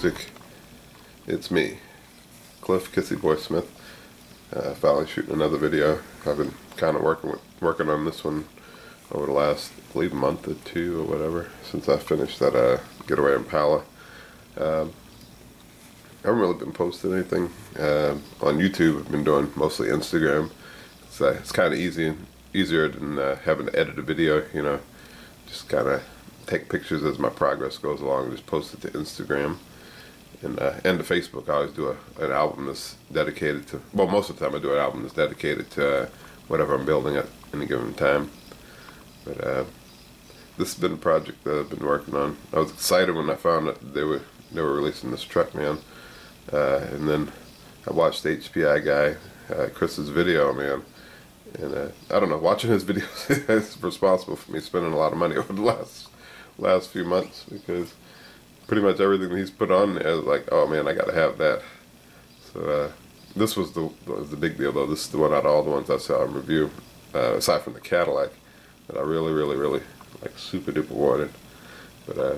music, it's me, Cliff Kissy Boy Smith. Uh, finally shooting another video. I've been kind of working with, working on this one over the last, I believe, month or two or whatever since I finished that uh, Getaway Impala. Um, I haven't really been posting anything uh, on YouTube. I've been doing mostly Instagram. It's, uh, it's kind of easy easier than uh, having to edit a video. You know, just kind of take pictures as my progress goes along and just post it to Instagram and uh, and Facebook. I always do a, an album that's dedicated to. Well, most of the time I do an album that's dedicated to uh, whatever I'm building at any given time. But uh, this has been a project that I've been working on. I was excited when I found that they were they were releasing this truck, man. Uh, and then I watched the HPI guy, uh, Chris's video, man. And uh, I don't know, watching his videos is responsible for me spending a lot of money over the last last few months because pretty much everything he's put on there is like, oh man, I gotta have that. So uh, this was the was the big deal though. This is the one out of all the ones I saw in review, uh, aside from the Cadillac, that I really, really, really like super duper wanted. But uh,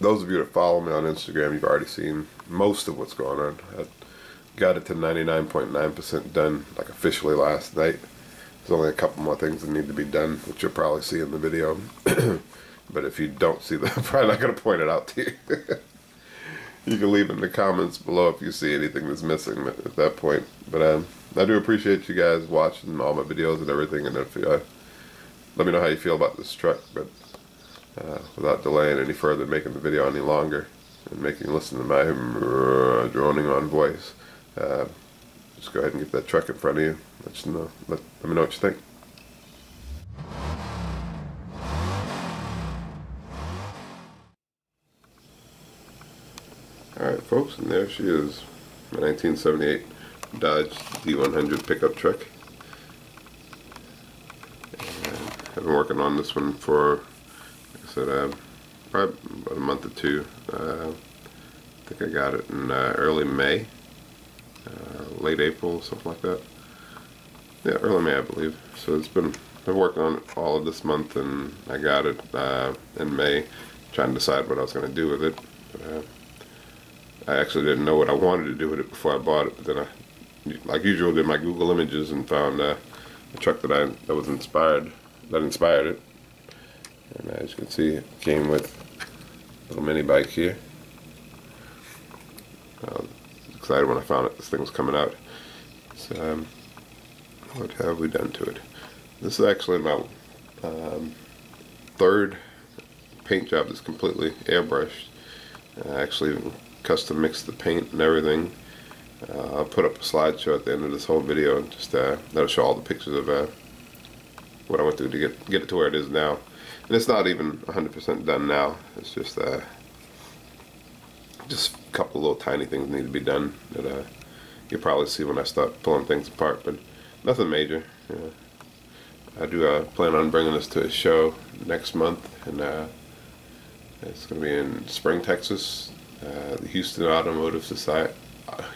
those of you that follow me on Instagram, you've already seen most of what's going on. I got it to 99.9% done, like officially last night. There's only a couple more things that need to be done, which you'll probably see in the video. but if you don't see them, I'm probably not going to point it out to you. you can leave it in the comments below if you see anything that's missing at that point. But um, I do appreciate you guys watching all my videos and everything. And if you, uh, let me know how you feel about this truck. But uh, without delaying any further, making the video any longer and making you listen to my droning on voice. Uh, just go ahead and get that truck in front of you. Let you know. Let, let me know what you think. And there she is. My 1978 Dodge D100 pickup truck. And I've been working on this one for, like I said, uh, probably about a month or two. Uh, I think I got it in uh, early May, uh, late April, something like that. Yeah, early May, I believe. So it's been I've worked on it all of this month, and I got it uh, in May, trying to decide what I was going to do with it. But, uh, I actually didn't know what I wanted to do with it before I bought it. But then I, like usual, did my Google images and found uh, a truck that I that was inspired, that inspired it. And as you can see, it came with a little mini bike here. I was excited when I found it. This thing was coming out. So, um, what have we done to it? This is actually my um, third paint job that's completely airbrushed. I actually custom mix the paint and everything. Uh, I'll put up a slideshow at the end of this whole video and just uh, that'll show all the pictures of uh, what I went through to get get it to where it is now. And it's not even 100% done now. It's just uh, just a couple little tiny things need to be done that uh, you'll probably see when I start pulling things apart, but nothing major. I do uh, plan on bringing this to a show next month, and it's going to be in Spring, Texas, uh, the Houston Automotive Society,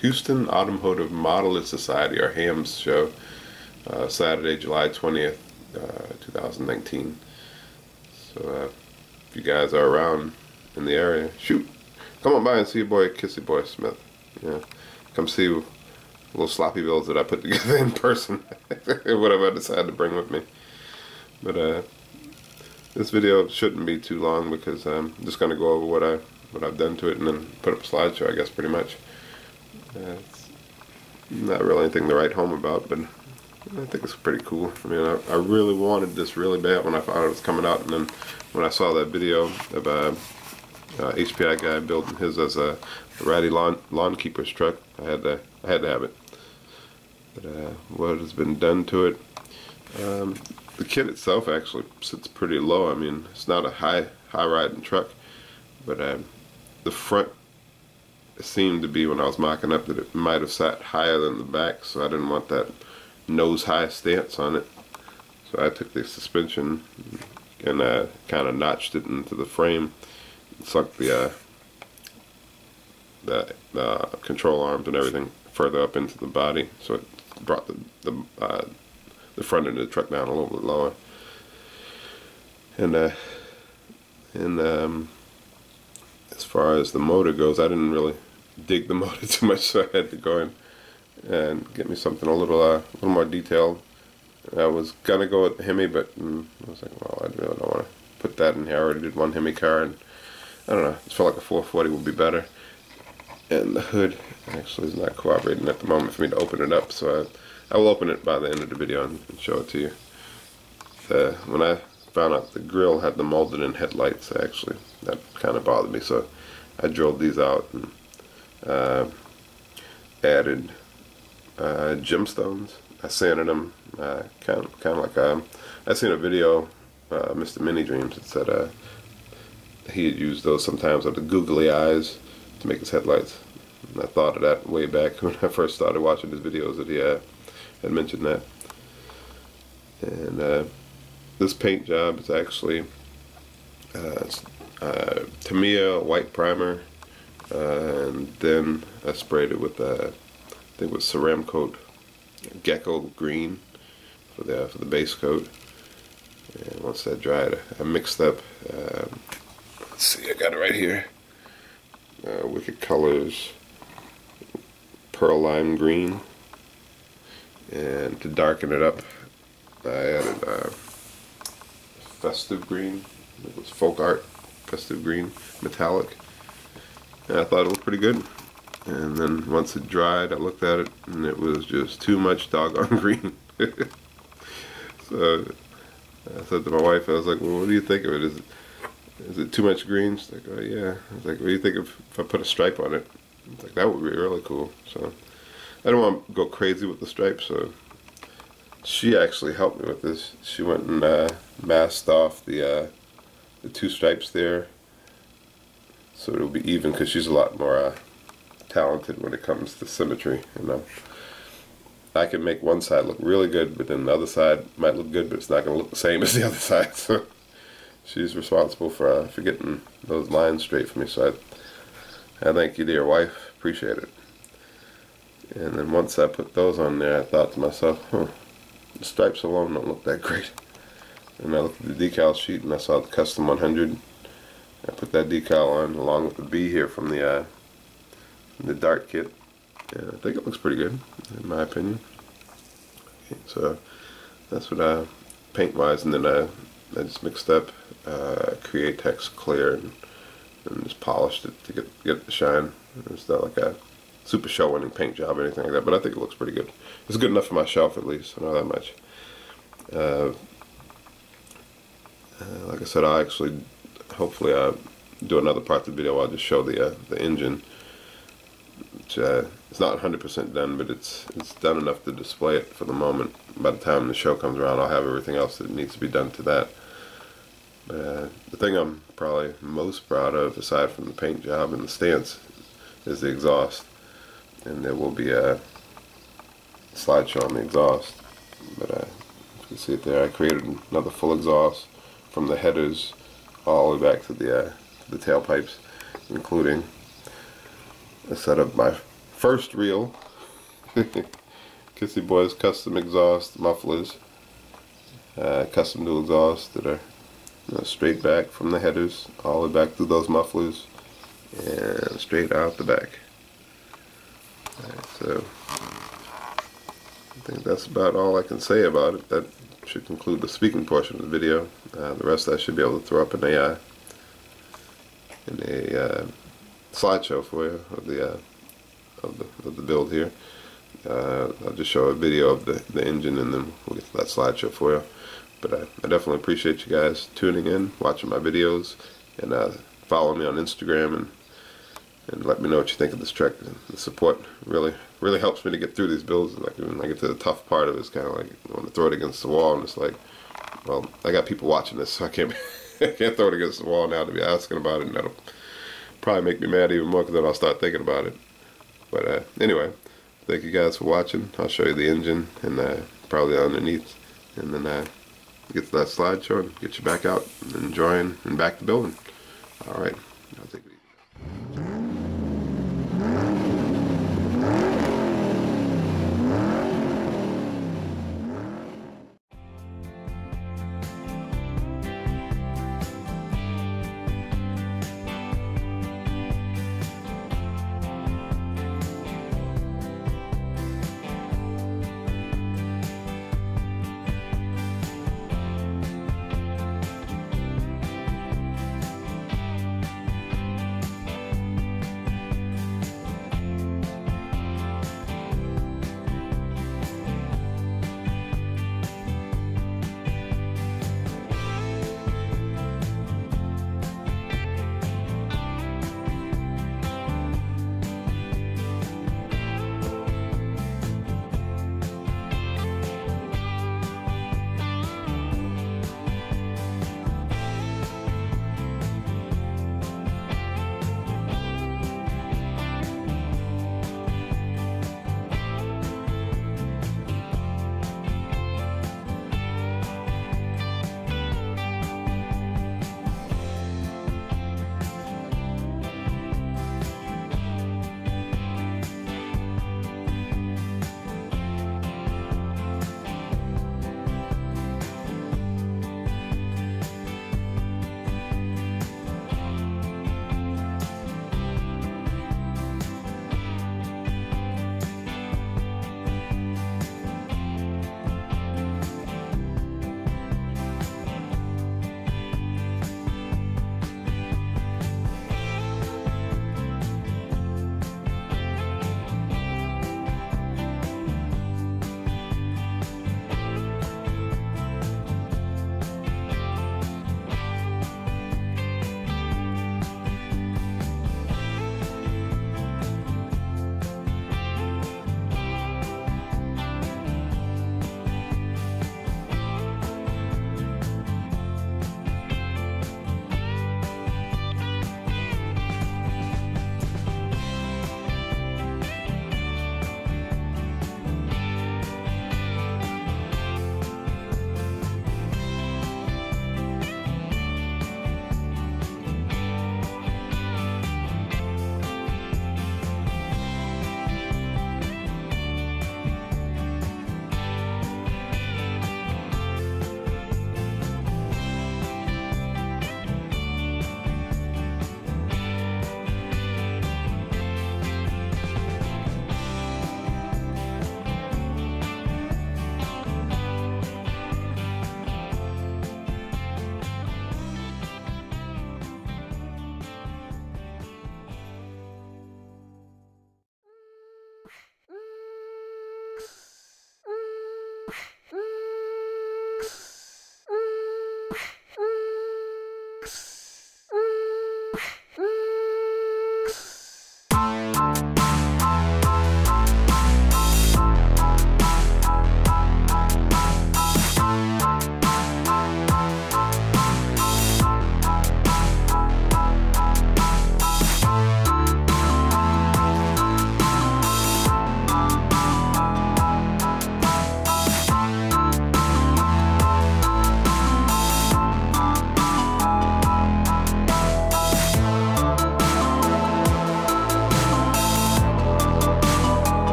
Houston Automotive Modeler Society, or HAMS show, uh, Saturday, July 20th, uh, 2019. So uh, if you guys are around in the area, shoot, come on by and see your boy Kissy Boy Smith. Yeah, come see little sloppy bills that I put together in person, whatever I decide to bring with me. But uh, this video shouldn't be too long because I'm just going to go over what I what I've done to it and then put up a slideshow, I guess, pretty much. Uh, it's not really anything to write home about, but I think it's pretty cool. I mean, I, I, really wanted this really bad when I found it was coming out, and then when I saw that video of a uh, HPI guy building his as a, a ratty lawn lawn keeper's truck, I had to I had to have it. But uh, what has been done to it? Um, the kit itself actually sits pretty low. I mean, it's not a high high riding truck, but uh, the front seemed to be when I was mocking up that it might have sat higher than the back, so I didn't want that nose high stance on it. So I took the suspension and uh, kind of notched it into the frame, sunk the uh, the, the control arms and everything further up into the body, so it brought the the, uh, the front end of the truck down a little bit lower. And uh, and um, as far as the motor goes, I didn't really dig the motor too much, so I had to go in and get me something a little uh, a little more detailed. I was gonna go with the Hemi, but mm, I was like, well, I really don't want to put that in here. I already did one Hemi car, and I don't know. I just felt like a 440 would be better. And the hood actually is not cooperating at the moment for me to open it up, so I, I will open it by the end of the video and, show it to you. When I found out the grill had the molded in headlights, actually, that kind of bothered me, so I drilled these out and uh, added uh, gemstones. I sanded them, uh, kind of, kind of like um, I seen a video, uh, Mr. Mini Dreams. It said uh, he had used those sometimes with the googly eyes to make his headlights. And I thought of that way back when I first started watching his videos that he uh, had mentioned that. And this paint job is actually uh, uh, Tamiya white primer, uh, and then I sprayed it with uh, I think it was Ceramcoat Gecko green for the for the base coat. And once that dried, I mixed up. Um, let's see, I got it right here. Uh, Wicked Colors Pearl Lime Green, and to darken it up, I added uh, Festive Green. It was Folk Art Festive Green Metallic. And I thought it looked pretty good. And then once it dried, I looked at it and it was just too much doggone green. so I said to my wife, I was like, well, what do you think of it? Is it, is it too much green? She's like, oh yeah. I was like, what do you think if, if I put a stripe on it? It's like, that would be really cool. So I don't want to go crazy with the stripes, so she actually helped me with this. She went and uh, masked off the uh, the two stripes there, so it'll be even because she's a lot more uh, talented when it comes to symmetry. You know, I can make one side look really good, but then the other side might look good, but it's not going to look the same as the other side. So she's responsible for uh, for getting those lines straight for me. So I, I thank you, dear wife. Appreciate it. And then once I put those on there, I thought to myself, huh the stripes alone don't look that great. And I looked at the decal sheet and I saw the custom 100. I put that decal on along with the B here from the uh, the Dart kit. And I think it looks pretty good, in my opinion. Okay, so that's what I paint wise, and then I, I just mixed up uh, Createx clear and, and just polished it to get get to shine. It's not like a super show winning paint job or anything like that, but I think it looks pretty good. It's good enough for my shelf at least, I know that much. Uh, uh, like I said, I'll actually, hopefully I do another part of the video I'll just show the uh, the engine. Which, uh, it's not 100% done, but it's it's done enough to display it for the moment. By the time the show comes around, I'll have everything else that needs to be done to that. Uh, the thing I'm probably most proud of, aside from the paint job and the stance, is the exhaust and there will be a slideshow on the exhaust. But uh, you can see it there I created another full exhaust from the headers all the way back to the, uh, the tailpipes including a set of my first reel. Kissy Boys custom exhaust mufflers. Uh, custom dual exhaust that are you know, straight back from the headers all the way back through those mufflers. And straight out the back so I think that's about all I can say about it. That should conclude the speaking portion of the video. Uh, the rest I should be able to throw up in a uh, in a uh, slideshow for you of the uh, of the of the build here. Uh, I'll just show a video of the the engine and then we'll get to that slideshow for you. But I, I definitely appreciate you guys tuning in, watching my videos, and uh, following me on Instagram and and let me know what you think of this truck. The support really really helps me to get through these builds. Like when I get to the tough part of it, it's kind of like I want to throw it against the wall, and it's like, well, I got people watching this, so I can't I can't throw it against the wall now to be asking about it, and that'll probably make me mad even more because then I'll start thinking about it. But uh, anyway, thank you guys for watching. I'll show you the engine and uh, probably underneath, and then uh, get to that slideshow and get you back out and enjoying and back to building. All right,